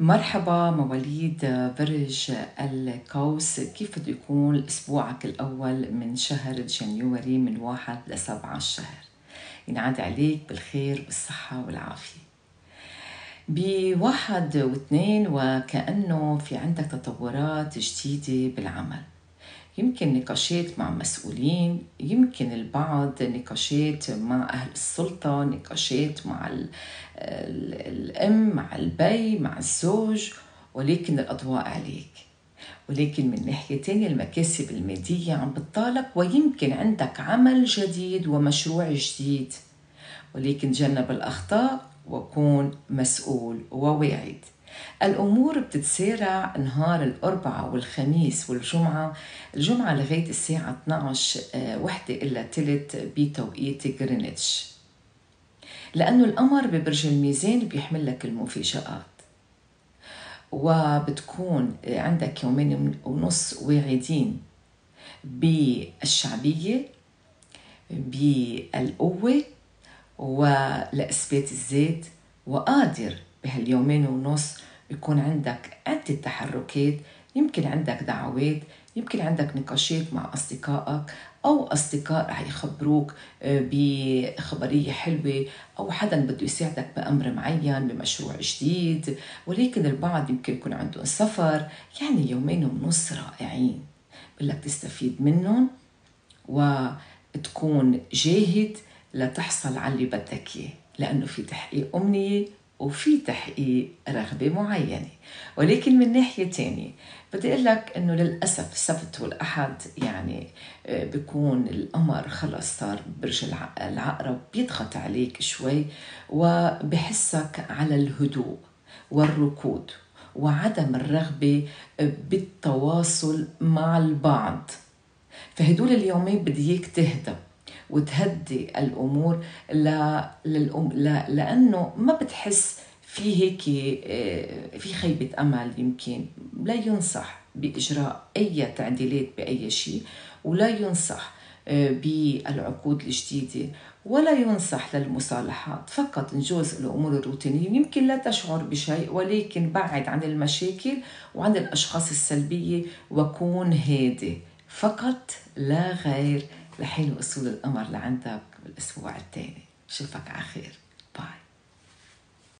مرحبا مواليد برج القوس. كيف بده يكون أسبوعك الأول من شهر جانيوري من واحد لسبعة الشهر ينعاد عليك بالخير والصحة والعافية. بواحد واثنين وكأنه في عندك تطورات جديدة بالعمل. يمكن نقاشات مع مسؤولين يمكن البعض نقاشات مع أهل السلطة نقاشات مع الأم مع البي مع الزوج ولكن الأضواء عليك. ولكن من ناحية تانية المكاسب المادية عم بتطالب ويمكن عندك عمل جديد ومشروع جديد. ولكن تجنب الأخطاء وكون مسؤول وواعد. الأمور بتتسارع نهار الأربعاء والخميس والجمعة. الجمعة لغاية الساعة 12 آه، وحدة إلا تلت بتوقيت غرينتش. لأنه القمر ببرج الميزان بيحمل لك المفاجآت. وبتكون عندك يومين ونص واعدين بالشعبية بالقوة ولإثبات الذات وقادر بهاليومين ونص يكون عندك عدة تحركات يمكن عندك دعوات يمكن عندك نقاشات مع أصدقائك أو أصدقاء رح يخبروك آه، بخبرية حلوة أو حدا بده يساعدك بأمر معين بمشروع جديد ولكن البعض يمكن يكون عندهم سفر. يعني يومين ونص رائعين. بدك تستفيد منهم وتكون جاهد لتحصل على اللي بدك إياه لأنه في تحقيق أمنية وفي تحقيق رغبة معينة. ولكن من ناحية تانية بدي أقول لك إنه للأسف السبت والأحد يعني آه، بيكون القمر خلص صار برج العقرب بيضغط عليك شوي وبحسك على الهدوء والركود وعدم الرغبة بالتواصل مع البعض. فهدول اليومين بدي إياك تهدى. وتهدي الأمور ل... للأم... ل... لأنه ما بتحس في هيك آه، في خيبة أمل يمكن. لا ينصح بإجراء أي تعديلات بأي شيء ولا ينصح آه، بالعقود الجديدة ولا ينصح للمصالحات. فقط نجوز الأمور الروتينية. يمكن لا تشعر بشيء ولكن بعد عن المشاكل وعن الأشخاص السلبية وكون هادي فقط لا غير لحين وصول القمر لعندك بالأسبوع الثاني شوفك على خير.